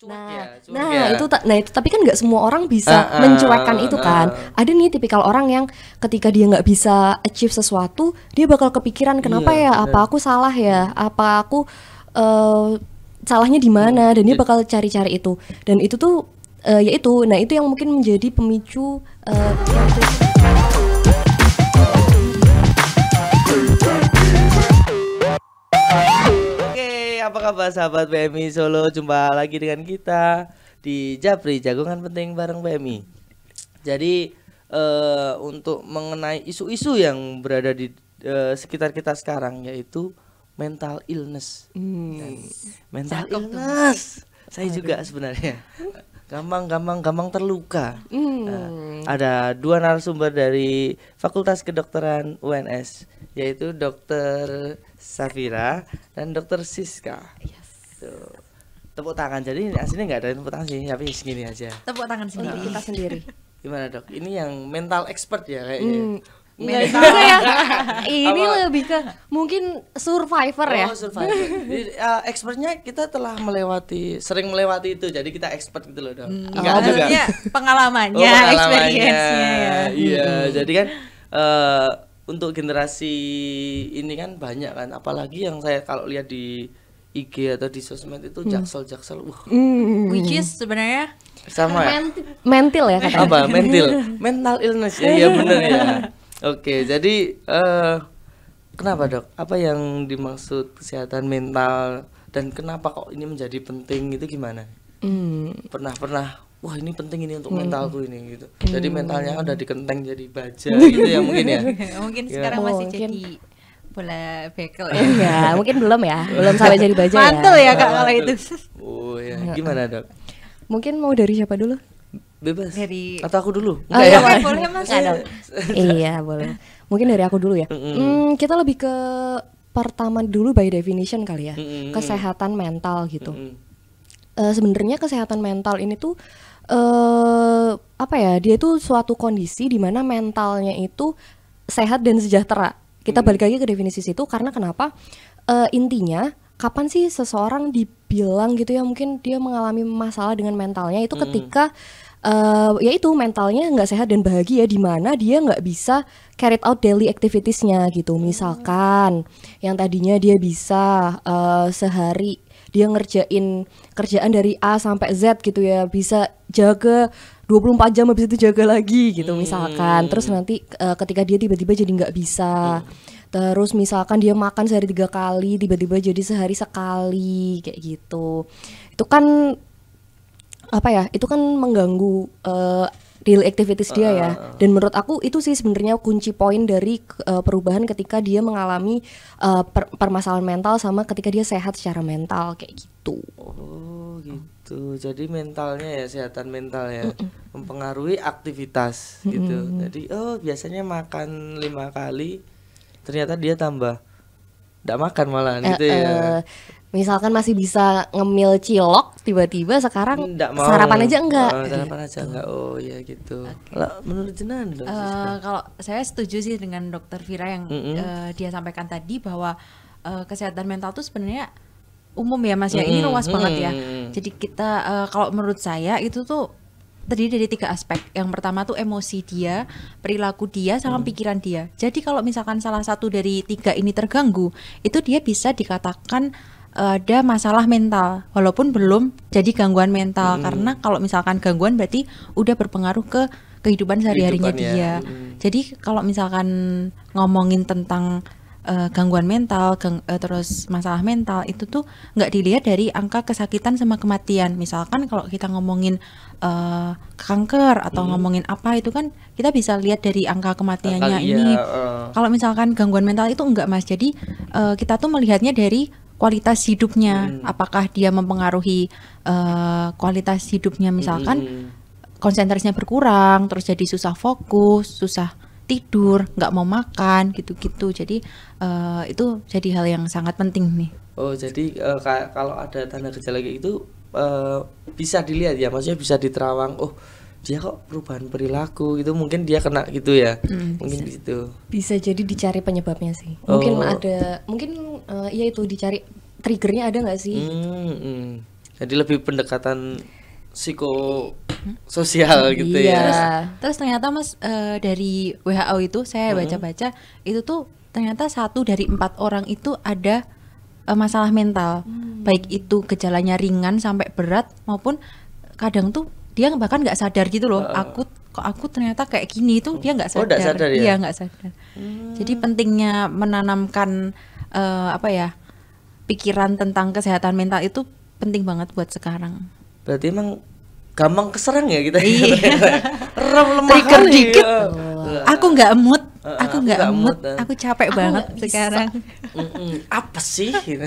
Cuek Nah, ya, cuek nah ya. itu nah itu tapi kan nggak semua orang bisa Ah, ah, mencuekkan itu kan. ah. Ada nih tipikal orang yang ketika dia nggak bisa achieve sesuatu, dia bakal kepikiran kenapa Iya, ya? Apa aku salah ya? Apa aku eh, salahnya di mana? Dan dia Jadi- bakal cari-cari itu. Dan itu tuh eh, ya itu. Nah itu yang mungkin menjadi pemicu eh, apa kabar sahabat PMI Solo? Jumpa lagi dengan kita di Japri Jagongan Penting bareng PMI. Jadi eh, untuk mengenai isu-isu yang berada di eh, sekitar kita sekarang yaitu mental illness. Dan mental illness. Saya juga sebenarnya gampang gampang terluka. Nah, ada dua narasumber dari Fakultas Kedokteran UNS yaitu Dokter Safira dan Dokter Siska. Tuh. Tepuk tangan. Jadi aslinya nggak ada tepuk tangan sih, tapi segini aja. Tepuk tangan untuk sendiri. kita sendiri. Gimana dok? Ini yang mental expert ya kayaknya. Hmm, Nggak juga ya. Ini lebih ke mungkin survivor ya. Oh, survivor. Jadi uh, expertnya kita telah melewati, sering melewati itu, jadi kita expert gitu loh dok. Enggak Oh, juga. pengalamannya, Oh, pengalamannya. experience-nya ya. Iya, jadi kan eh, untuk generasi ini kan banyak kan, apalagi yang saya kalau lihat di IG atau di sosmed itu jaksel-jaksel, wah Hmm. Which is sebenarnya sama ya. Mentil, mentil ya katanya. Apa? Mental, mental illness ya, iya benar ya. Oke, jadi eh kenapa dok? Apa yang dimaksud kesehatan mental dan kenapa kok ini menjadi penting itu gimana? Hmm. pernah pernah wah ini penting ini untuk mentalku ini gitu jadi mentalnya udah dikenteng jadi baja Hmm. gitu ya mungkin ya mungkin Ya. sekarang masih Mungkin. jadi bola bekel ya. Iya, mungkin belum ya, belum sampai jadi baja ya. Mantul ya kak kalau itu. oh ya gimana dok Mungkin mau dari siapa dulu? bebas Dari- atau aku dulu Oh, Enggak iya, ya? boleh. boleh, Mas. Iya, boleh. Mungkin dari aku dulu ya. Hmm, kita lebih ke pertama dulu by definition kali ya. Kesehatan mental gitu. Mm-mm. Eh, sebenarnya kesehatan mental ini tuh eh apa ya? Dia itu suatu kondisi di mana mentalnya itu sehat dan sejahtera. Kita balik lagi ke definisi situ karena kenapa? Eh, intinya kapan sih seseorang dibilang gitu ya mungkin dia mengalami masalah dengan mentalnya itu ketika eh ya itu mentalnya nggak sehat dan bahagia di mana dia nggak bisa carry out daily activitiesnya gitu misalkan yang tadinya dia bisa eh, sehari dia ngerjain kerjaan dari A sampai Z gitu ya bisa jaga 24 jam habis itu jaga lagi gitu misalkan. Terus nanti eh, ketika dia tiba-tiba jadi nggak bisa. Terus misalkan dia makan sehari tiga kali tiba-tiba jadi sehari sekali kayak gitu. Itu kan apa ya itu kan mengganggu eh, daily activities dia ya. Dan menurut aku itu sih sebenarnya kunci poin dari eh, perubahan ketika dia mengalami eh, per- permasalahan mental sama ketika dia sehat secara mental kayak gitu. Oh gitu. Jadi mentalnya ya kesehatan mental ya mempengaruhi aktivitas gitu. Jadi oh biasanya makan lima kali ternyata dia tambah tidak makan malah Eh, gitu ya. Eh, misalkan masih bisa ngemil cilok tiba-tiba sekarang mau. sarapan aja enggak Oh, sarapan aja enggak. Oh, ya gitu. Kalau menurut Jenan dong. Eh, kalau saya setuju sih dengan dokter Vira yang Mm-mm. eh, dia sampaikan tadi bahwa eh, kesehatan mental itu sebenarnya umum ya mas ya ini luas banget ya jadi kita eh, kalau menurut saya itu tuh terdiri dari tiga aspek yang pertama tuh emosi dia perilaku dia sama Mm. pikiran dia jadi kalau misalkan salah satu dari tiga ini terganggu itu dia bisa dikatakan ada masalah mental walaupun belum jadi gangguan mental karena kalau misalkan gangguan berarti udah berpengaruh ke kehidupan sehari-harinya ya. dia Mm. jadi kalau misalkan ngomongin tentang eh, gangguan mental, gang- eh, terus masalah mental itu tuh nggak dilihat dari angka kesakitan sama kematian. Misalkan kalau kita ngomongin eh, kanker atau ngomongin apa itu kan kita bisa lihat dari angka kematiannya iya, ini. eh. Kalau misalkan gangguan mental itu enggak mas, jadi eh, kita tuh melihatnya dari kualitas hidupnya. Apakah dia mempengaruhi eh, kualitas hidupnya? Misalkan Mm. konsentrasinya berkurang, terus jadi susah fokus, susah tidur, nggak mau makan, gitu-gitu. Jadi eh, itu jadi hal yang sangat penting nih. Oh, jadi ka- kalau ada tanda gejala kayak gitu eh, bisa dilihat ya, maksudnya bisa diterawang. Oh, dia kok perubahan perilaku itu mungkin dia kena gitu ya. mungkin gitu. bisa jadi dicari penyebabnya sih mungkin Oh. ada mungkin eh, ya itu dicari triggernya ada nggak sih Hmm, hmm. Jadi lebih pendekatan psiko sosial gitu Iya. ya. Terus, terus ternyata mas eh, dari WHO itu saya baca-baca itu tuh ternyata satu dari empat orang itu ada eh, masalah mental, baik itu gejalanya ringan sampai berat maupun kadang tuh dia bahkan nggak sadar gitu loh. Aku kok aku ternyata kayak gini tuh dia nggak Oh, sadar. nggak sadar ya? Iya nggak sadar. Jadi pentingnya menanamkan eh, apa ya pikiran tentang kesehatan mental itu penting banget buat sekarang. Berarti emang gampang keserang ya kita. Iya. Rem lemah Trigger kali dikit. ya. Aku nggak mood, aku aku nggak mood, eh. aku capek banget sekarang. Apa sih gitu.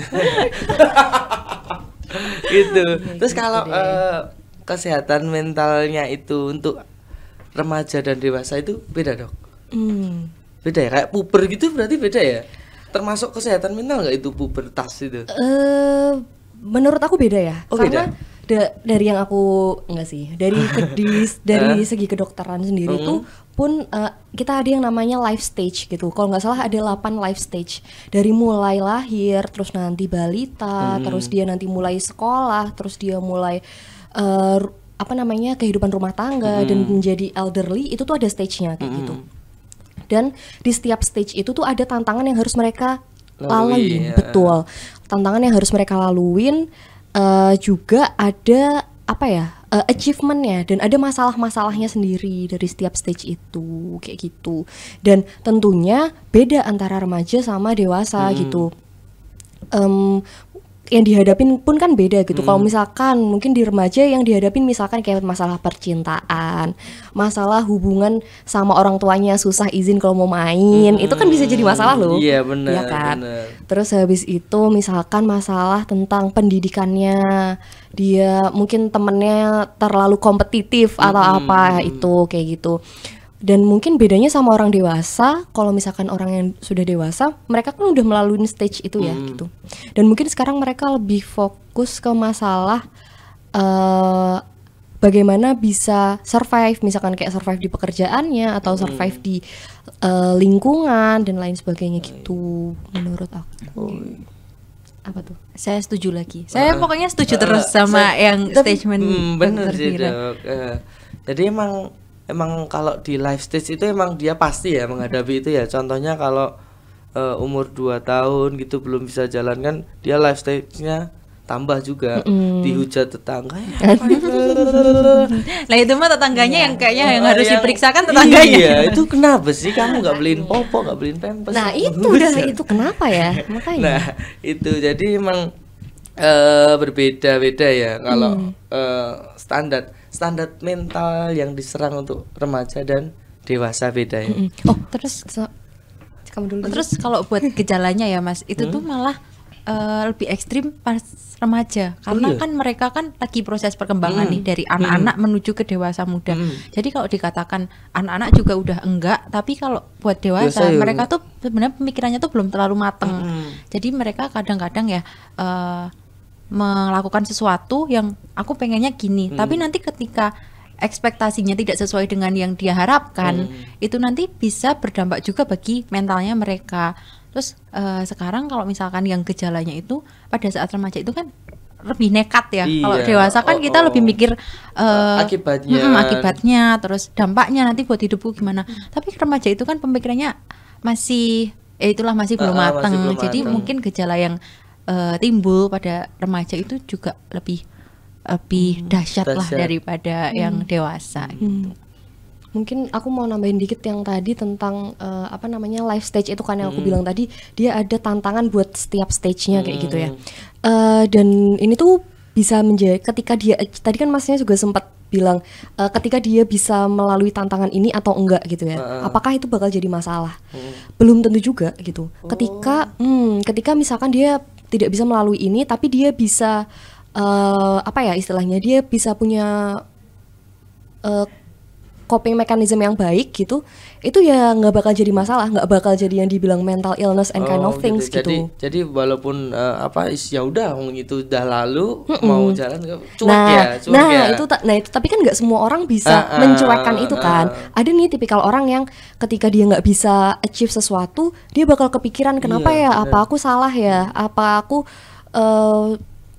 gitu. Terus kalau eh, kesehatan mentalnya itu untuk remaja dan dewasa itu beda dok. Hmm. Beda ya kayak puber gitu berarti beda ya. Termasuk kesehatan mental nggak itu pubertas itu? Eh, menurut aku beda ya. Oh, Karena da- dari yang aku enggak sih, dari ke- di- dari segi kedokteran sendiri tuh pun eh, kita ada yang namanya life stage gitu. Kalau nggak salah ada 8 life stage. Dari mulai lahir, terus nanti balita, terus dia nanti mulai sekolah, terus dia mulai ru- apa namanya kehidupan rumah tangga dan menjadi elderly itu tuh ada stage-nya kayak gitu. Dan di setiap stage itu tuh ada tantangan yang harus mereka Lalui, ya. betul. Tantangan yang harus mereka laluin eh, juga ada apa ya eh, achievementnya dan ada masalah-masalahnya sendiri dari setiap stage itu kayak gitu. Dan tentunya beda antara remaja sama dewasa gitu. Em, yang dihadapin pun kan beda gitu. Kalau misalkan mungkin di remaja yang dihadapin misalkan kayak masalah percintaan, masalah hubungan sama orang tuanya susah izin kalau mau main, itu kan bisa jadi masalah loh. Iya, benar, Iya kan? benar. Terus habis itu misalkan masalah tentang pendidikannya, dia mungkin temennya terlalu kompetitif atau apa itu kayak gitu. Dan mungkin bedanya sama orang dewasa, kalau misalkan orang yang sudah dewasa, mereka kan udah melalui stage itu ya gitu. Dan mungkin sekarang mereka lebih fokus ke masalah eh bagaimana bisa survive, misalkan kayak survive di pekerjaannya atau survive di eh, lingkungan dan lain sebagainya gitu. Menurut aku. Apa tuh? Saya setuju lagi. Saya pokoknya setuju terus sama yang statement Hmm, bener sih dok. Eh, jadi emang emang kalau di life stage itu emang dia pasti ya menghadapi itu ya. Contohnya kalau eh, umur 2 tahun gitu belum bisa jalan kan dia life stage-nya tambah juga dihujat tetangga ya, Nah itu mah tetangganya yang kayaknya yang harus yang- diperiksakan tetangganya. Iya, itu kenapa sih kamu nggak beliin popok, nggak beliin pampers? Nah, itu udah itu kenapa ya? Makanya. Nah, itu jadi emang eh, berbeda-beda ya kalau Hmm. eh, standar standar mental yang diserang untuk remaja dan dewasa beda ya. Mm. Oh, terus so- kamu dulu. Terus kalau buat gejalanya ya Mas, itu Hmm? tuh malah eh, lebih ekstrim pas remaja karena iya? kan mereka kan lagi proses perkembangan nih dari anak-anak menuju ke dewasa muda. Hmm. Jadi kalau dikatakan anak-anak juga udah enggak, tapi kalau buat Dewasa dewasa ya. mereka tuh sebenarnya pemikirannya tuh belum terlalu mateng. Hmm. Jadi mereka kadang-kadang ya eh, melakukan sesuatu yang aku pengennya gini, Hmm. tapi nanti ketika ekspektasinya tidak sesuai dengan yang dia harapkan, Hmm. itu nanti bisa berdampak juga bagi mentalnya mereka. Terus eh, sekarang kalau misalkan yang gejalanya itu pada saat remaja itu kan lebih nekat ya. Kalau Iya, dewasa kan oh, kita oh. lebih mikir eh, Akibatnya. mm, akibatnya, terus dampaknya nanti buat hidupku gimana. Tapi remaja itu kan pemikirannya masih eh itulah masih belum Ah, ah, masih matang. belum Jadi matang. mungkin gejala yang eh, timbul pada remaja itu juga lebih lebih dahsyat, lah dahsyat. daripada yang dewasa. Hmm. Mungkin aku mau nambahin dikit yang tadi tentang eh, apa namanya life stage itu kan yang aku bilang tadi dia ada tantangan buat setiap stage-nya kayak gitu ya. Eh, dan ini tuh bisa menjadi ketika dia tadi kan masnya juga sempat bilang eh, ketika dia bisa melalui tantangan ini atau enggak gitu ya. Apakah itu bakal jadi masalah? Belum tentu juga gitu. Ketika hmm, ketika misalkan dia tidak bisa melalui ini tapi dia bisa eh, apa ya istilahnya dia bisa punya eh, coping mechanism yang baik gitu itu ya nggak bakal jadi masalah nggak bakal jadi yang dibilang mental illness and kind Oh, of things gitu, Jadi, jadi walaupun eh, apa ya udah itu udah lalu mau jalan cuek nah ya, cuek nah ya. itu nah itu tapi kan nggak semua orang bisa Ah, ah, mencuekkan itu ah. kan. ada nih tipikal orang yang ketika dia nggak bisa achieve sesuatu dia bakal kepikiran kenapa Iya, ya? Apa aku salah ya? Apa aku eh,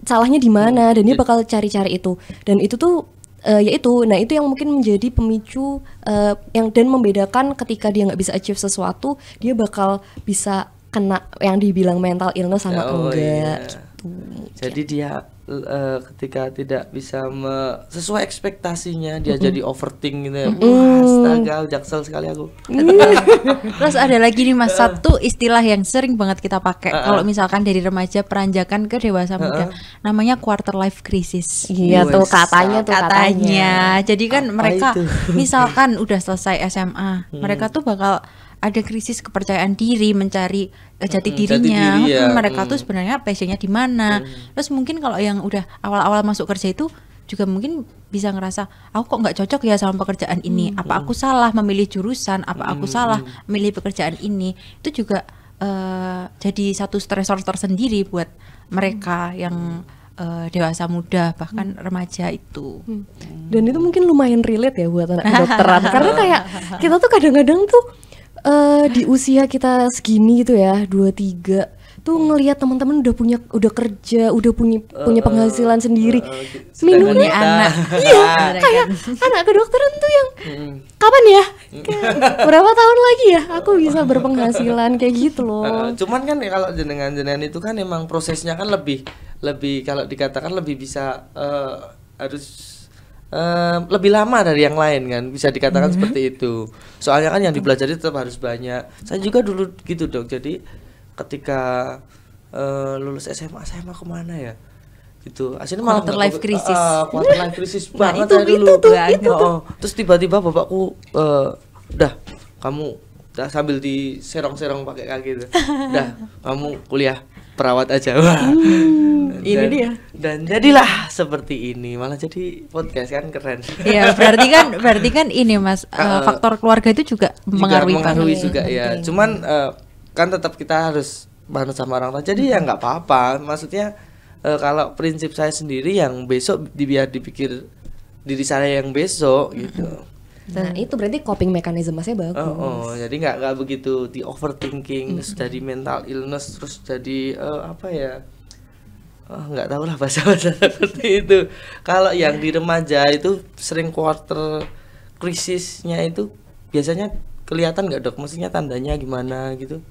salahnya di mana? Dan dia bakal cari-cari itu. Dan itu tuh eh, ya itu nah itu yang mungkin menjadi pemicu eh, yang dan membedakan ketika dia nggak bisa achieve sesuatu dia bakal bisa kena yang dibilang mental illness sama Oh, enggak iya. gitu. Jadi dia eh, ketika tidak bisa me- sesuai ekspektasinya dia jadi overthink gitu ya. Wah, astaga, jaksel sekali aku. Terus ada lagi nih Mas satu istilah yang sering banget kita pakai kalau misalkan dari remaja peranjakan ke dewasa muda namanya quarter life crisis. Iya tuh katanya tuh katanya. katanya. Jadi kan Apa mereka itu? misalkan udah selesai SMA, mereka tuh bakal ada krisis kepercayaan diri, mencari eh, jati Hmm, jati dirinya. diri ya. Hmm, mereka Hmm. tuh sebenarnya passionnya di mana. Terus mungkin kalau yang udah awal-awal masuk kerja itu juga mungkin bisa ngerasa aku kok nggak cocok ya sama pekerjaan ini. Apa aku salah memilih jurusan? Apa aku salah memilih pekerjaan ini? Itu juga eh, jadi satu stresor tersendiri buat mereka yang eh, dewasa muda bahkan remaja itu. Dan itu mungkin lumayan relate ya buat anak kedokteran karena kayak kita tuh kadang-kadang tuh eh, di usia kita segini gitu ya, 23 tuh ngelihat teman-teman udah punya udah kerja, udah punya punya penghasilan sendiri. Sedangkan Minumnya anak. iya, Bener kayak anak kedokteran tuh yang kapan ya? Kayak, berapa tahun lagi ya aku bisa berpenghasilan kayak gitu loh. Eh, cuman kan ya kalau jenengan-jenengan itu kan emang prosesnya kan lebih lebih kalau dikatakan lebih bisa eh, harus eh, lebih lama dari yang lain kan bisa dikatakan seperti itu. Soalnya kan yang dipelajari tetap harus banyak. Saya juga dulu gitu dok. Jadi ketika eh, lulus SMA saya mau ke mana ya? Gitu. Aslinya malah Quarter nggak life crisis. Ah, quarter life crisis banget itu- saya dulu. itu tuh, itu tuh. Oh, terus tiba-tiba bapakku eh, udah kamu udah sambil diserong-serong pakai kaki itu udah kamu kuliah perawat aja. Wah. Ini Dan- dia. dan jadilah seperti ini malah jadi podcast kan keren. Iya, berarti kan berarti kan ini Mas Uh, faktor keluarga itu juga juga mengaruhi mengaruhi juga ya. Cuman eh, kan tetap kita harus manut sama orang tua. Jadi ya nggak apa-apa. Maksudnya eh, kalau prinsip saya sendiri yang besok di- biar dipikir diri saya yang besok gitu Nah, itu berarti coping mechanism masnya bagus. Oh, oh, jadi nggak nggak begitu di overthinking terus jadi mental illness terus jadi eh, apa ya Oh, nggak tahu lah bahasa-bahasa seperti itu. Kalau yang di remaja itu sering quarter krisisnya itu biasanya kelihatan nggak dok? Maksudnya tandanya gimana gitu?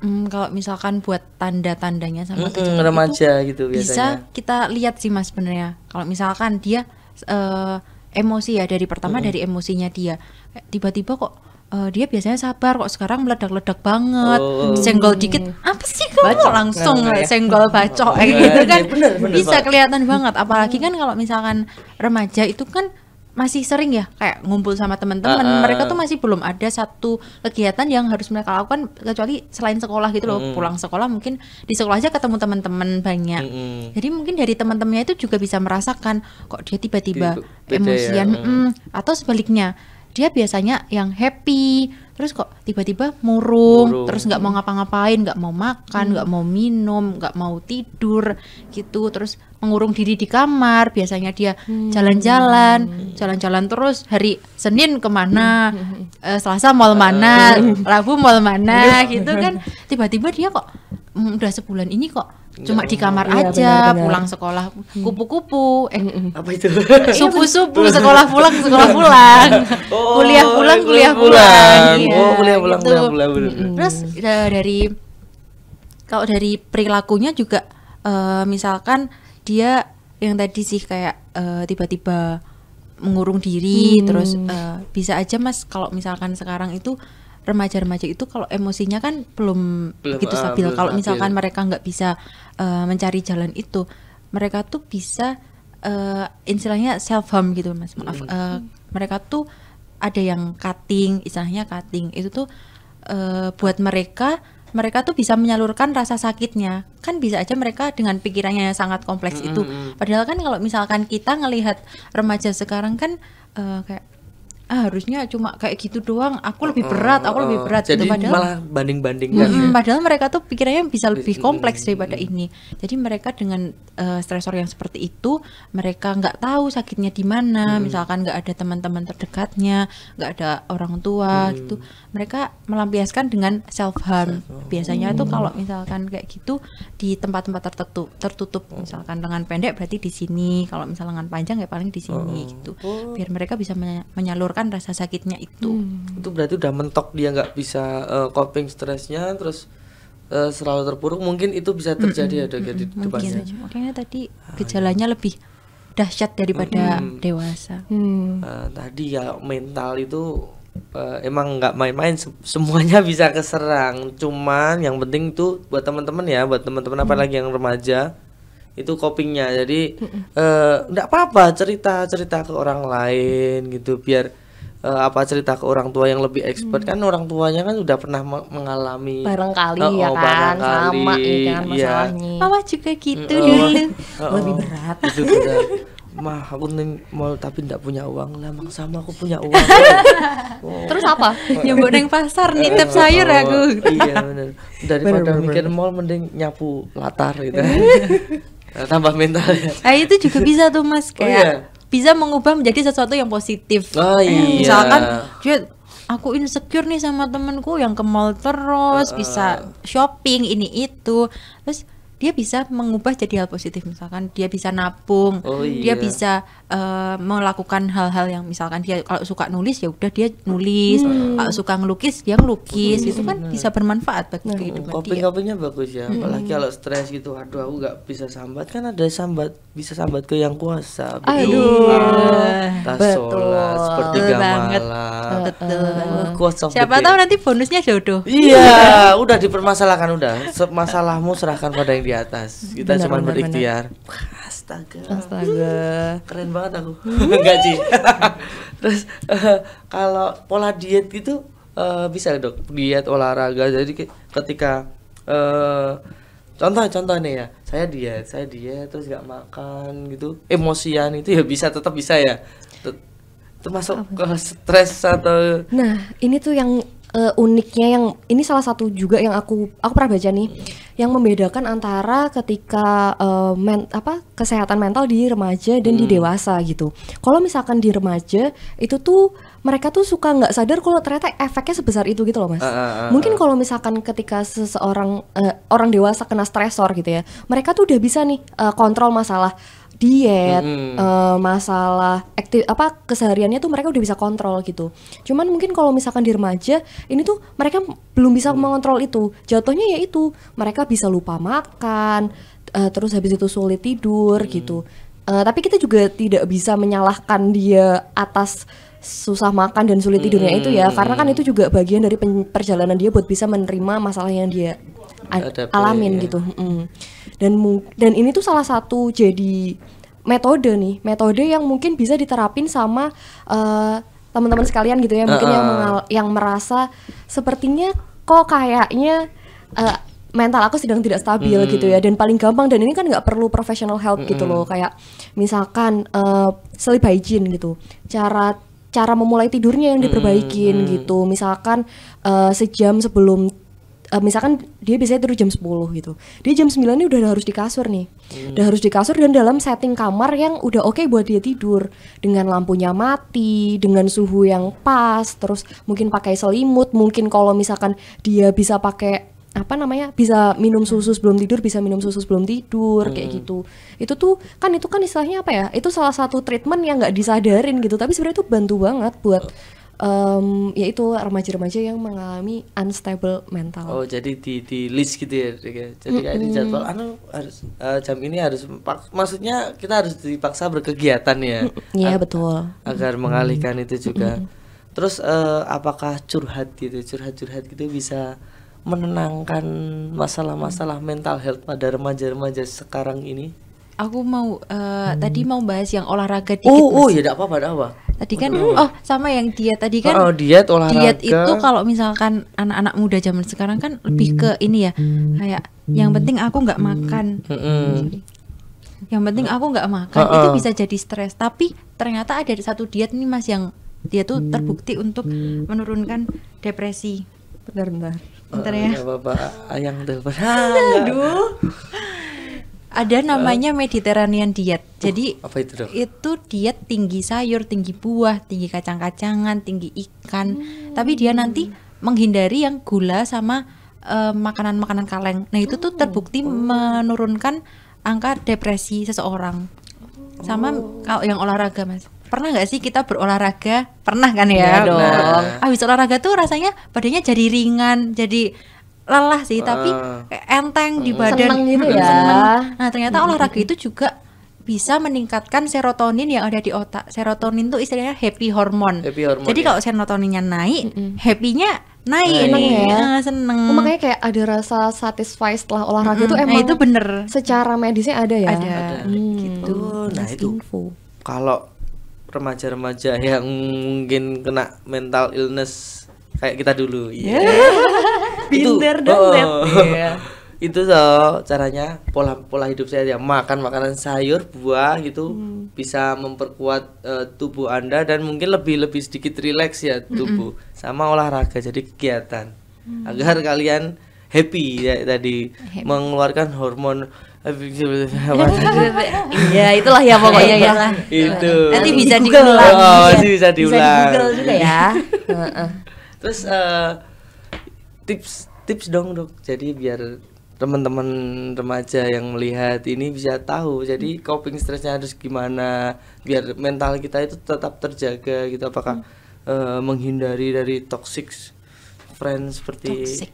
Hmm, kalau misalkan buat tanda-tandanya sama Mm-mm, gejala remaja gitu itu bisa biasanya. kita lihat sih Mas sebenarnya. Kalau misalkan dia eh, emosi ya dari pertama dari emosinya dia. Tiba-tiba kok eh, dia biasanya sabar kok sekarang meledak-ledak banget. Oh. senggol dikit apa sih kamu? Bacok. langsung nggak ya? senggol bacok kayak iya, gitu kan. iya, bener, bener bisa kelihatan banget. Apalagi kan kalau misalkan remaja itu kan masih sering ya kayak ngumpul sama teman-teman. Ah. mereka tuh masih belum ada satu kegiatan yang harus mereka lakukan kecuali selain sekolah gitu loh. Pulang sekolah mungkin di sekolah aja ketemu teman-teman banyak. Mm-mm. jadi mungkin dari teman-temannya itu juga bisa merasakan kok dia tiba-tiba beda emosian ya, mm, atau sebaliknya dia biasanya yang happy terus kok tiba-tiba murung, Murung. terus nggak mau ngapa-ngapain nggak mau makan nggak mau minum nggak mau tidur gitu. Terus mengurung diri di kamar biasanya dia jalan-jalan jalan-jalan terus hari Senin ke mana eh, Selasa mall mana Rabu mall mana gitu kan. Tiba-tiba dia kok mm, udah sebulan ini kok cuma di kamar Iya, aja benar-benar. pulang sekolah kupu-kupu eh Apa itu? subuh-subuh sekolah pulang sekolah pulang Oh, kuliah pulang kuliah pulang. pulang Iya, Oh, kuliah pulang, gitu. kuliah pulang, bener. terus da- dari kalau dari perilakunya juga eh, misalkan dia yang tadi sih kayak eh, tiba-tiba mengurung diri terus eh, bisa aja mas kalau misalkan sekarang itu remaja-remaja itu kalau emosinya kan belum, Belum, begitu ah, stabil. belum kalau stabil. misalkan mereka nggak bisa eh, mencari jalan itu mereka tuh bisa eh, istilahnya self harm gitu mas. Maaf Eh, mereka tuh ada yang cutting istilahnya cutting. Itu tuh eh, buat mereka mereka tuh bisa menyalurkan rasa sakitnya. Kan bisa aja mereka dengan pikirannya yang sangat kompleks itu. Padahal kan kalau misalkan kita ngelihat remaja sekarang kan eh, kayak ah harusnya cuma kayak gitu doang aku lebih berat aku lebih berat Jadi gitu padahal malah banding-bandingkan. ya. Mm, padahal mereka tuh pikirannya bisa lebih kompleks daripada ini. Jadi mereka dengan eh, stresor yang seperti itu, mereka nggak tahu sakitnya di mana. Misalkan nggak ada teman-teman terdekatnya, nggak ada orang tua gitu. Mereka melampiaskan dengan self harm. Biasanya tuh kalau misalkan kayak gitu di tempat-tempat tertutup, tertutup. Misalkan lengan pendek berarti di sini. Kalau misal lengan panjang ya paling di sini gitu. Biar mereka bisa menya- menyalurkan rasa sakitnya itu. itu berarti udah mentok dia nggak bisa eh, coping stresnya terus eh, selalu terpuruk. Mungkin itu bisa terjadi ya dok ya di depannya. Mungkin makanya tadi gejalanya lebih dahsyat daripada dewasa. Hmm. Eh, tadi ya mental itu eh, emang nggak main-main. Se- semuanya bisa keserang. Cuman yang penting itu buat teman-teman ya buat teman-teman apalagi yang remaja itu copingnya. Jadi eh, nggak apa-apa cerita cerita ke orang lain gitu biar eh, apa cerita ke orang tua yang lebih expert? Kan orang tuanya kan udah pernah me- mengalami barangkali Oh, ya oh, kan barangkali, sama ini kan iya. masalahnya. Mama juga gitu Oh, dulu. oh, lebih oh. berat. Itu berat. Mah aku nih mau tapi tidak punya uang lah. Emang sama aku punya uang. Terus apa? Ya mbok neng pasar nitip sayur Oh, aku. iya bener. Daripada mikir mall mending nyapu latar gitu. Nah, tambah mental. Ya Ah itu juga bisa tuh Mas. Kayak iya. Bisa mengubah menjadi sesuatu yang positif. oh iya Misalkan dia aku insecure nih sama temenku yang ke mall terus bisa shopping ini itu. Terus dia bisa mengubah jadi hal positif misalkan dia bisa nabung Oh, dia iya. bisa eh, melakukan hal-hal yang misalkan dia kalau suka nulis ya udah dia nulis. Kalau suka ngelukis dia ngelukis. Itu kan bisa bermanfaat bagi kehidupan Coping dia bagus ya. Apalagi kalau stres gitu aduh aku nggak bisa sambat. Kan ada sambat bisa sambat ke yang kuasa. Aduh. tas Betul. Betul banget. betul. Kuasa siapa tahu nanti bonusnya jodoh. Iya, udah dipermasalahkan udah. Masalahmu serahkan pada yang di atas. Kita cuma berikhtiar. Astaga. astaga. Keren banget aku. Enggak sih. Terus eh, kalau pola diet gitu eh, bisa dok diet olahraga. Jadi ke- ketika eh contoh contoh nih ya, saya diet, saya diet terus nggak makan gitu, emosian itu ya bisa tetap bisa ya. Termasuk ke stres atau Nah, ini tuh yang eh, uniknya yang ini salah satu juga yang aku aku pernah baca nih yang membedakan antara ketika eh, men, apa kesehatan mental di remaja dan di dewasa gitu. Kalau misalkan di remaja itu tuh mereka tuh suka nggak sadar kalau ternyata efeknya sebesar itu gitu loh mas. Ah, ah, ah, Mungkin kalau misalkan ketika seseorang eh, orang dewasa kena stresor gitu ya, mereka tuh udah bisa nih eh, kontrol masalah diet, eh, masalah aktif apa kesehariannya tuh mereka udah bisa kontrol gitu. Cuman mungkin kalau misalkan di remaja ini tuh mereka belum bisa mengontrol itu. Jatuhnya ya itu mereka bisa lupa makan, eh, terus habis itu sulit tidur gitu. Eh, tapi kita juga tidak bisa menyalahkan dia atas susah makan dan sulit tidurnya itu ya, karena kan itu juga bagian dari perjalanan dia buat bisa menerima masalah yang dia alamin ya. gitu. Mm. Dan dan ini tuh salah satu jadi metode nih, metode yang mungkin bisa diterapin sama eh, teman-teman sekalian gitu ya, mungkin yang Uh-uh. mengal- yang merasa sepertinya kok kayaknya eh, mental aku sedang tidak stabil gitu ya dan paling gampang dan ini kan nggak perlu professional help gitu loh kayak misalkan eh, sleep hygiene gitu cara cara memulai tidurnya yang diperbaikin gitu misalkan eh, sejam sebelum eh, misalkan dia biasanya tidur jam 10 gitu. Dia jam 9 ini udah harus di kasur nih. Udah harus di kasur dan dalam setting kamar yang udah oke buat dia tidur. Dengan lampunya mati, dengan suhu yang pas, terus mungkin pakai selimut, mungkin kalau misalkan dia bisa pakai apa namanya bisa minum susu sebelum tidur bisa minum susu sebelum tidur kayak gitu. Itu tuh kan itu kan istilahnya apa ya? Itu salah satu treatment yang nggak disadarin gitu. Tapi sebenarnya itu bantu banget buat em, yaitu remaja-remaja yang mengalami unstable mental. Oh jadi di di list gitu ya, ya. jadi kayak di jadwal, anu harus eh, jam ini harus, maksudnya kita harus dipaksa berkegiatan ya, Iya betul. agar mengalihkan itu juga. Terus eh, apakah curhat gitu, curhat-curhat gitu bisa menenangkan masalah-masalah mental health pada remaja-remaja sekarang ini? Aku mau eh, tadi mau bahas yang olahraga dikit. Oh, oh ya tidak apa-apa, tidak apa. Tadi kan oh sama yang diet tadi kan. Oh, diet, olahraga. Diet itu kalau misalkan anak-anak muda zaman sekarang kan lebih ke ini ya, kayak yang penting aku nggak makan. Mm-mm. Yang penting aku nggak makan itu bisa jadi stres. Tapi ternyata ada satu diet nih Mas yang dia tuh terbukti untuk menurunkan depresi. Benar-benar. Bentar ya. Nggak apa-apa, ayang telepon. Aduh. Ada namanya Mediterranean diet. Jadi Apa itu dok? itu diet tinggi sayur, tinggi buah, tinggi kacang-kacangan, tinggi ikan. Tapi dia nanti menghindari yang gula sama eh, makanan-makanan kaleng. Nah, itu tuh terbukti menurunkan angka depresi seseorang. Sama kalau yang olahraga, Mas. Pernah nggak sih kita berolahraga? Pernah kan ya? Iya dong. Habis olahraga tuh rasanya badannya jadi ringan, jadi lelah sih, tapi Ah. kayak enteng di badan. Seneng gitu Mm, ya. seneng. Nah, ternyata olahraga itu juga bisa meningkatkan serotonin yang ada di otak. Serotonin tuh istilahnya happy hormone. Happy hormone, Jadi ya. kalau serotoninnya naik, happy-nya naik Seneng nih. ya. Ah, seneng. Oh, makanya kayak ada rasa satisfied setelah olahraga itu Mm, nah, emang itu bener. secara medisnya ada ya. Ada. Hmm. Gitu. Oh, nah Nice itu info. kalau remaja-remaja yang mungkin kena mental illness kayak kita dulu iya Binder dan net. Iya. itu so caranya pola pola hidup saya ya makan makanan sayur buah gitu Hmm. bisa memperkuat eh, tubuh anda dan mungkin lebih lebih sedikit rileks ya tubuh sama olahraga jadi kegiatan Hmm. agar kalian happy ya tadi mengeluarkan hormon Iya, itulah ya pokoknya ya. itu Nanti bisa diulang. Oh, sih bisa Bisa di diulang. Google juga ya. Terus eh, tips tips dong dok. Jadi biar teman-teman remaja yang melihat ini bisa tahu. Jadi coping stressnya harus gimana biar mental kita itu tetap terjaga gitu. Apakah eh, menghindari dari toxic friends seperti Toxic.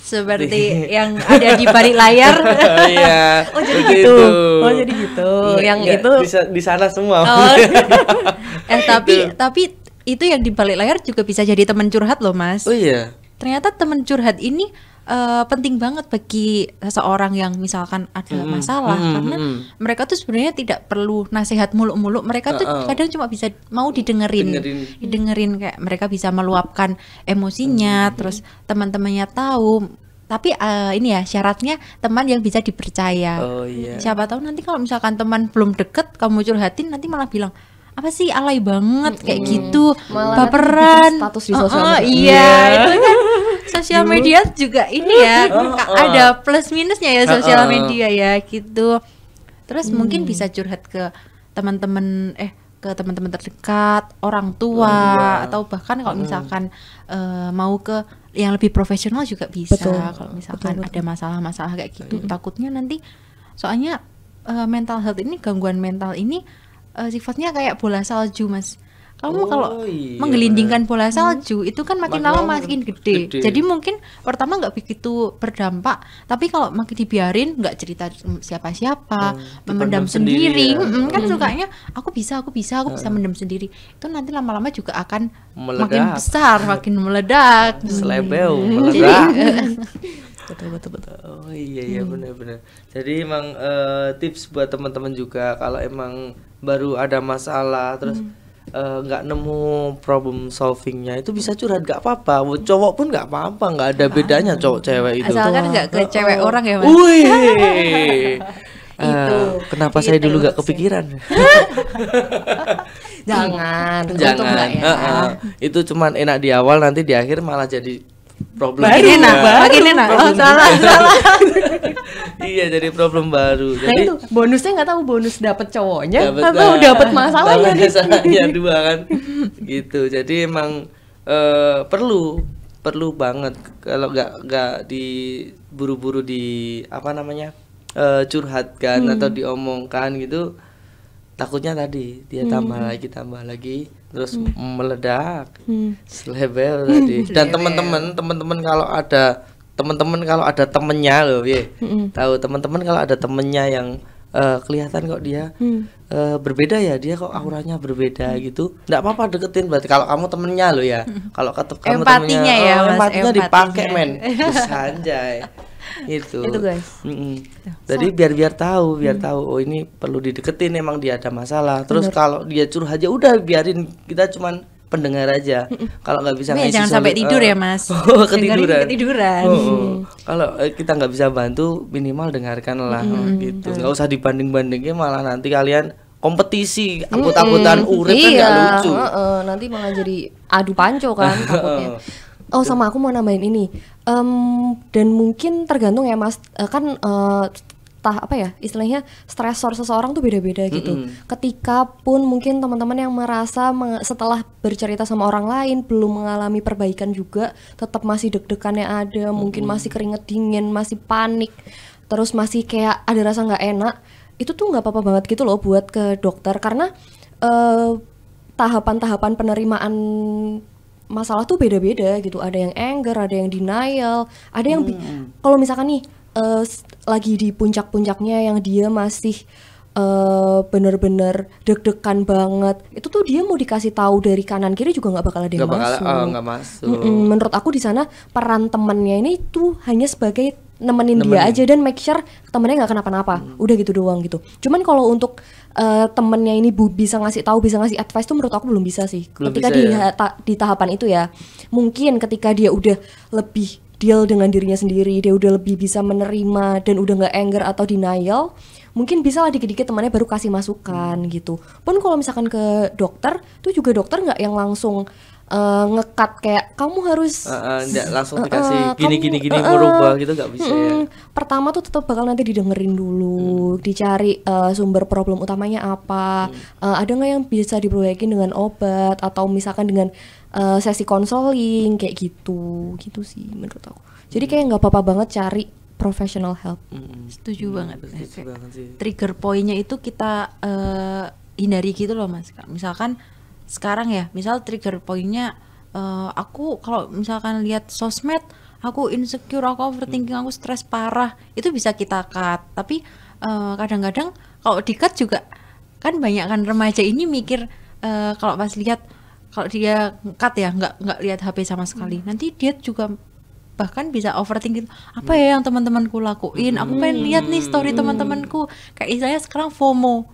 Seperti yang ada di balik layar. Iya. Oh jadi gitu. itu. Oh jadi gitu. Nggak- Yang nggak itu di, sa- di sana semua. Oh. eh tapi tapi itu yang di balik layar juga bisa jadi teman curhat loh, Mas. oh iya. Ternyata teman curhat ini eh, penting banget bagi seseorang yang misalkan ada masalah mm, karena mm. mereka tuh sebenarnya tidak perlu nasihat muluk-muluk mereka tuh Uh-uh. kadang cuma bisa mau didengerin Dengerin. didengerin kayak mereka bisa meluapkan emosinya terus teman-temannya tahu tapi eh, ini ya syaratnya teman yang bisa dipercaya Oh iya. siapa tahu nanti kalau misalkan teman belum deket kamu curhatin nanti malah bilang apa sih? Alay banget kayak gitu. Malah baperan. status di Oh, sosial oh, media. iya itu kan. Sosial media juga ini ya Oh, oh. ada plus minusnya ya sosial Oh, oh. media ya gitu. Terus mungkin bisa curhat ke teman-teman eh ke teman-teman terdekat orang tua Orang tua. atau bahkan kalau misalkan eh, mau ke yang lebih profesional juga bisa. Betul. kalau misalkan ada masalah-masalah kayak gitu takutnya nanti soalnya eh, mental health ini gangguan mental ini eh, sifatnya kayak bola salju mas kamu Oh, kalau iya, menggelindingkan bola salju itu kan Makin makin lama makin gede. gede. jadi mungkin pertama nggak begitu berdampak tapi kalau makin dibiarin nggak cerita siapa-siapa dipendam memendam sendiri sendiri, ya. mm, kan sukanya aku bisa aku bisa aku bisa mendam sendiri itu nanti lama-lama juga akan Meledak. makin besar makin meledak jadi meledak. betul betul betul. Oh iya iya benar-benar. Jadi emang eh, tips buat teman-teman juga kalau emang baru ada masalah terus eh, nggak nemu problem solvingnya itu bisa curhat nggak apa-apa. Cowok pun nggak apa-apa, nggak ada bedanya cowok cewek itu. asalkan nggak ke cewek orang ya mas Wih. Eh, kenapa saya dulu nggak kepikiran? Jangan, Jangan. nggak ya. Heeh. Itu cuman enak di awal nanti di akhir malah jadi problem. makin enak juga. makin enak oh salah salah iya jadi problem baru. Nah Jadi itu bonusnya nggak tahu bonus dapet cowoknya Dapet- atau nah, dapet masalahnya dapet nih. masalahnya dua kan gitu jadi emang eh, perlu perlu banget kalau nggak nggak diburu-buru di apa namanya eh, curhatkan Hmm. atau diomongkan gitu takutnya tadi dia tambah lagi tambah lagi terus meledak Hmm. selebel tadi dan teman-teman teman-teman kalau ada teman-teman kalau ada temennya loh ya Mm-mm. tahu teman-teman kalau ada temennya yang eh, kelihatan kok dia Hmm. eh, berbeda ya dia kok auranya berbeda gitu. Nggak apa-apa deketin berarti kalau kamu temennya lo ya. Kalau kata kamu Empatinya temennya, ya, oh, Mas, empatinya dipakai empatinya. men. Bisa anjay itu Itu, guys. Mm-mm. jadi biar biar tahu biar tahu oh ini perlu dideketin emang dia ada masalah. Terus kalau dia curhat aja udah biarin. Kita cuman pendengar aja. Kalau nggak bisa ya ngasih jangan sampai tidur eh, ya, Mas. oh, ketiduran. ketiduran. Oh, oh. kalau eh, kita nggak bisa bantu minimal dengarkan lah oh, gitu nggak usah dibanding bandingin malah nanti kalian kompetisi angkut-angkutan urip kan iya, nggak lucu. Heeh, nanti malah jadi adu panco kan takutnya. Oh sama aku mau nambahin ini. Em, dan mungkin tergantung ya mas. Eh, kan eh, tah apa ya istilahnya stresor seseorang tuh beda-beda gitu. Ketika pun mungkin teman-teman yang merasa setelah bercerita sama orang lain belum mengalami perbaikan juga tetap masih deg-degannya ada, mungkin masih keringet dingin, masih panik, terus masih kayak ada rasa nggak enak itu tuh nggak apa-apa banget gitu loh buat ke dokter. Karena eh, tahapan-tahapan penerimaan masalah tuh beda-beda gitu. Ada yang anger ada yang denial ada yang bi- kalau misalkan nih s- lagi di puncak-puncaknya yang dia masih eh, bener-bener deg-degan banget itu tuh dia mau dikasih tahu dari kanan kiri juga nggak bakal ada yang bakal masuk. oh, nggak masuk. Mm-mm, menurut aku di sana peran temennya ini tuh hanya sebagai nemenin, dia aja dan make sure temennya nggak kenapa-napa. Udah gitu doang gitu. Cuman kalau untuk eh, temennya ini bu bisa ngasih tahu bisa ngasih advice tuh menurut aku belum bisa sih. Belum ketika bisa di ya? ta- di tahapan itu ya mungkin ketika dia udah lebih deal dengan dirinya sendiri dia udah lebih bisa menerima dan udah nggak anger atau denial mungkin bisa lah dikit-dikit temannya baru kasih masukan gitu. Pun kalau misalkan ke dokter tuh juga dokter nggak yang langsung eh, ngekat kayak kamu harus Eh, eh, nggak langsung Eh, dikasih eh, gini kamu- gini gini eh, eh, merubah gitu nggak bisa ya Mm-mm. Pertama tuh tetap bakal nanti didengerin dulu, dicari eh, sumber problem utamanya apa, Eh, ada nggak yang bisa diperbaiki dengan obat atau misalkan dengan eh, sesi konseling kayak gitu, gitu sih menurut aku. Jadi kayak nggak apa-apa banget cari professional help. Mm-mm. Setuju banget. setuju banget sih. Trigger pointnya itu kita eh, hindari gitu loh mas. Misalkan sekarang ya, misal trigger pointnya eh, aku kalau misalkan lihat sosmed, aku insecure, aku overthinking, aku stres parah, itu bisa kita cut. Tapi eh, kadang-kadang kalau di cut juga kan banyak kan remaja ini mikir eh, kalau pas lihat kalau dia cut ya nggak nggak lihat HP sama sekali, nanti dia juga bahkan bisa overthinking apa ya yang teman-temanku lakuin? Aku pengen lihat nih story teman-temanku. Kayak istilahnya sekarang FOMO.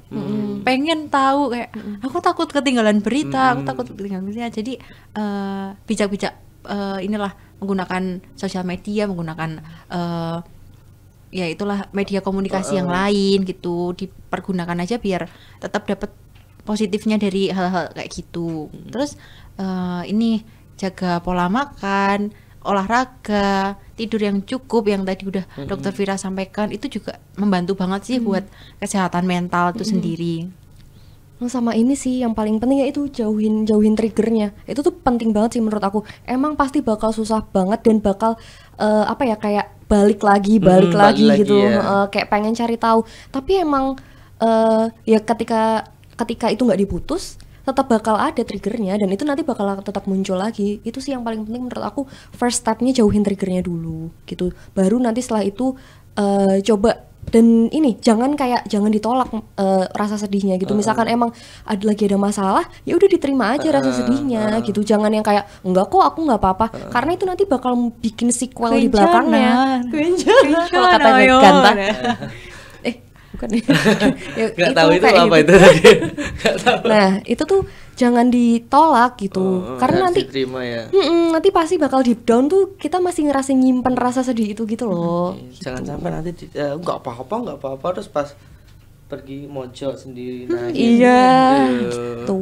Pengen tahu kayak aku takut ketinggalan berita aku takut ketinggalan berita. Jadi eh, bijak-bijak eh, inilah menggunakan sosial media menggunakan eh, ya itulah media komunikasi yang lain gitu. Dipergunakan aja biar tetap dapat positifnya dari hal-hal kayak gitu. Terus eh, ini jaga pola makan olahraga tidur yang cukup yang tadi udah dokter Vira sampaikan itu juga membantu banget sih buat kesehatan mental itu sendiri Nah, sama ini sih yang paling penting ya itu jauhin jauhin triggernya. Itu tuh penting banget sih menurut aku. Emang pasti bakal susah banget dan bakal eh, apa ya kayak balik lagi, balik Hmm, balik lagi lagi gitu. ya. Eh, kayak pengen cari tahu. Tapi emang eh, ya ketika ketika itu nggak diputus tetap bakal ada triggernya dan itu nanti bakal tetap muncul lagi. Itu sih yang paling penting menurut aku first stepnya jauhin triggernya dulu gitu. Baru nanti setelah itu eh, coba. Dan ini jangan kayak jangan ditolak eh, rasa sedihnya gitu. Misalkan emang ada lagi ada masalah ya udah diterima aja rasa sedihnya gitu. Jangan yang kayak enggak kok aku nggak apa-apa. Karena itu nanti bakal bikin sequel di belakangnya. Kencana. kalau kata Kencana, bukan. Ya, nggak tahu itu apa gitu. itu tadi. Nah itu tuh jangan ditolak gitu. Oh, karena nanti diterima ya. Nanti pasti bakal deep down tuh kita masih ngerasa nyimpen rasa sedih itu gitu loh. Jangan sampai nanti di- eh, nggak apa-apa nggak apa-apa terus pas pergi mojok sendiri nangis. iya. Gitu.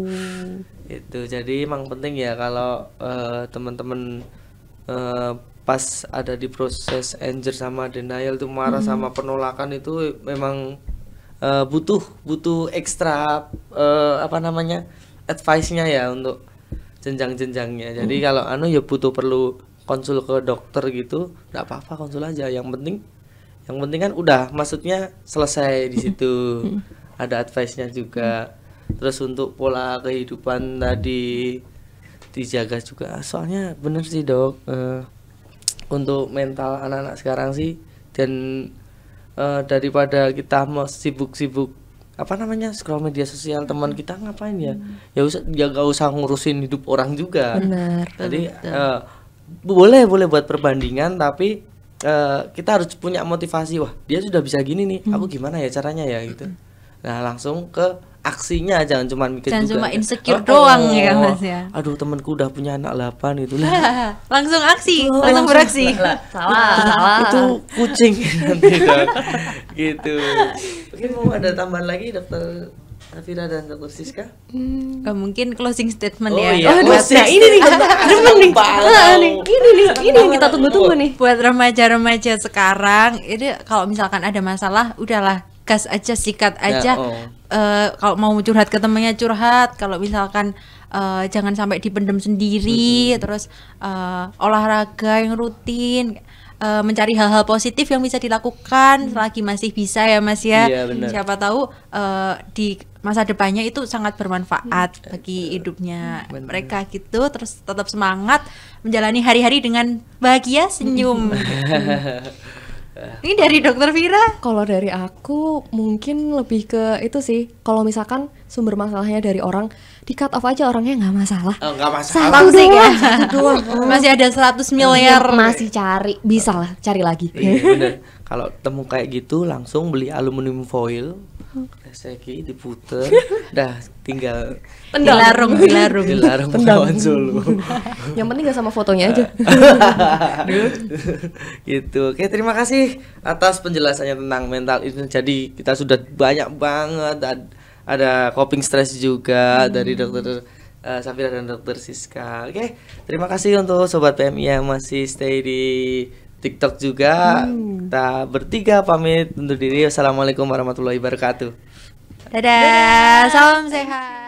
itu jadi emang penting ya kalau eh, teman-teman eh, pas ada di proses anger sama denial tuh marah sama penolakan itu memang eh, butuh butuh ekstra eh, apa namanya advice-nya ya untuk jenjang-jenjangnya. Jadi kalau anu ya butuh perlu konsul ke dokter gitu nggak apa-apa konsul aja. Yang penting yang penting kan udah maksudnya selesai di situ. Ada advice-nya juga. Terus untuk pola kehidupan tadi dijaga juga. Soalnya bener sih dok eh, untuk mental anak-anak sekarang sih. Dan eh, daripada kita mau sibuk-sibuk apa namanya scroll media sosial teman kita ngapain ya? Ya usah ya gak usah ngurusin hidup orang juga. Benar jadi eh, boleh boleh buat perbandingan tapi eh, kita harus punya motivasi wah dia sudah bisa gini nih aku gimana ya caranya ya? Gitu. Nah langsung ke aksinya jangan cuma mikir Jangan juga cuma ya. insecure Oh, doang ya, Mas, ya. aduh temanku udah punya anak 8 gitu lah langsung aksi langsung beraksi. salah salah. itu kucing. Nanti dok gitu. Mungkin mau ada tambahan lagi dokter Safira dan Dr. Siska? Eh, mungkin closing statement Oh ya. iya, buat, closing nah ini nih demen nih. Nih, Ini nih, ini yang kita tunggu-tunggu nih. buat remaja-remaja sekarang, ini kalau misalkan ada masalah, udahlah gas aja, sikat Ya, aja. oh. Eh, kalau mau curhat ke temannya curhat. Kalau misalkan eh, jangan sampai dipendam sendiri. Terus eh, olahraga yang rutin. eh, mencari hal-hal positif yang bisa dilakukan selagi masih bisa ya Mas ya. Iya. Siapa tahu eh, di masa depannya itu sangat bermanfaat bagi hidupnya mereka gitu. Terus tetap semangat menjalani hari-hari dengan bahagia senyum. Ini dari Dokter Vira. Kalau dari aku mungkin lebih ke itu sih. Kalau misalkan sumber masalahnya dari orang, di cut off aja orangnya nggak masalah. Oh, enggak masalah. Satu doang, ya? satu doang. Masih ada 100 miliar. masih cari, bisa lah, cari lagi. Iya bener. Kalau temu kayak gitu langsung beli aluminium foil, reseki diputer, dah tinggal Dilarung, dilarung. dilarung kawan Solo. Yang penting gak sama fotonya aja. gitu. Oke, terima kasih atas penjelasannya tentang mental itu. Jadi kita sudah banyak banget ad- ada coping stress juga dari dokter eh, Safira dan dokter Siska. Oke, terima kasih untuk sobat PMI yang masih stay di TikTok juga. Kita bertiga pamit undur diri. Wassalamualaikum warahmatullahi wabarakatuh. Dadah, salam sehat.